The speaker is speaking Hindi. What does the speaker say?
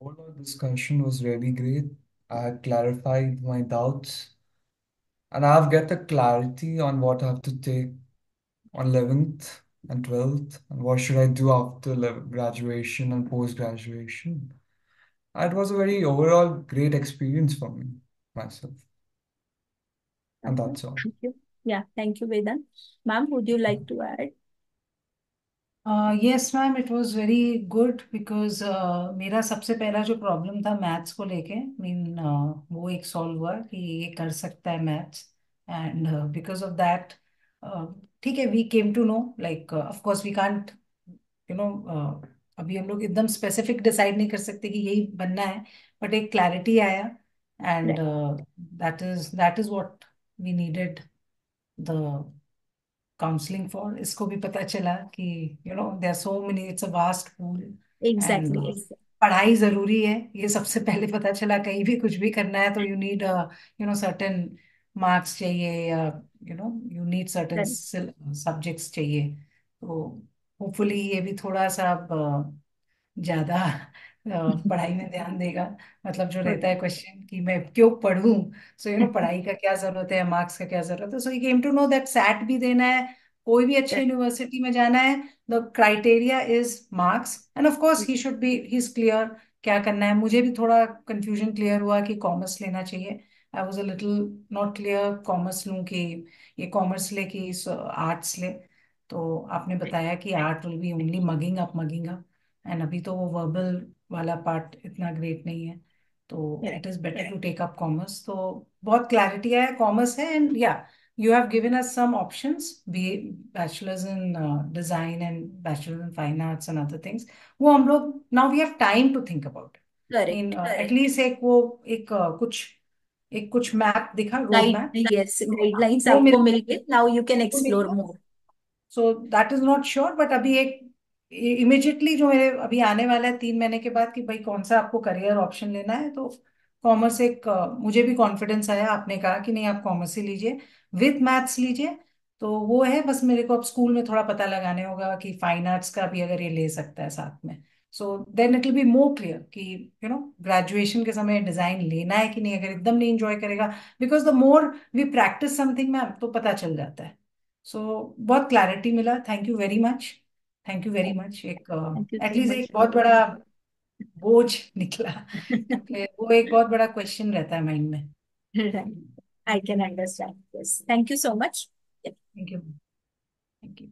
Overall discussion was really great. I clarified my doubts and I've get the clarity on what I have to take on 11th and 12th and what should I do after graduation and post graduation. It was a very overall great experience for me myself. And that's all. Thank you. Yeah, thank you, Vedant. Ma'am, would you like to add? Uh, yes ma'am it was very good because मेरा सबसे पहला जो प्रॉब्लम था मैथ्स को लेके मीन वो एक सॉल्व हुआ कि ये कर सकता है maths and because of that ठीक है we came to know like of course we can't you know अभी हम लोग एकदम स्पेसिफिक डिसाइड नहीं कर सकते कि यही बनना है बट एक क्लैरिटी आया and that is that is what we needed the counselling for इसको भी पता चला कि you know there so many it's a vast pool. Exactly. पढ़ाई ज़रूरी है ये सबसे पहले पता चला कहीं भी कुछ भी करना है तो you need you know certain marks चाहिए या you know you need certain. Subjects चाहिए तो होपफुली ये भी थोड़ा सा ज़्यादा अ, पढ़ाई में ध्यान देगा। मतलब जो रहता है क्वेश्चन कि मैं क्यों पढ़ूं? सो यू नो पढ़ाई का क्या ज़रूरत है? मार्क्स का क्या ज़रूरत है? So he came to know that SAT भी देना है। कोई भी अच्छे यूनिवर्सिटी में जाना है the criteria is marks and of course he should be he is clear क्या करना है? मुझे भी थोड़ा कंफ्यूजन क्लियर हुआ कि कॉमर्स लेना चाहिए। I was a little not clear commerce लूँ कि ये कॉमर्स ले कि आर्ट्स ले। तो आपने बताया कि art will be only mugging up mugging up and अभी तो वो वर्बल वाला पार्ट इतना ग्रेट नहीं है तो it is better to take up commerce तो बहुत क्लैरिटी आया कॉमर्स है एंड या you have given us some options B bachelors in design and bachelors in fine arts and other things वो हम लोग now we have time to think about in at least एक वो एक uh, कुछ एक कुछ मैप दिखा रोड मैप यस गाइडलाइंस आपको मिल गए now you can explore more so that is not sure but अभी एक इमिजिएटली जो मेरे अभी आने वाला है तीन महीने के बाद कि भाई कौन सा आपको करियर ऑप्शन लेना है तो कॉमर्स एक मुझे भी कॉन्फिडेंस आया आपने कहा कि नहीं आप कॉमर्स ही लीजिए विथ मैथ्स लीजिए तो वो है बस मेरे को अब स्कूल में थोड़ा पता लगाने होगा कि फाइन आर्ट्स का भी अगर ये ले सकता है साथ में। So then it will be more clear कि यू नो ग्रेजुएशन के समय डिज़ाइन लेना है कि नहीं अगर एकदम नहीं इंजॉय करेगा because the more we practise something ma'am तो पता चल जाता है। सो so, बहुत क्लैरिटी मिला thank you very much thank you very much एक एटलीस्ट एक बहुत बड़ा बोझ निकला वो एक बहुत बड़ा क्वेश्चन रहता है माइंड में। I can understand yes thank you so much much. Thank you thank you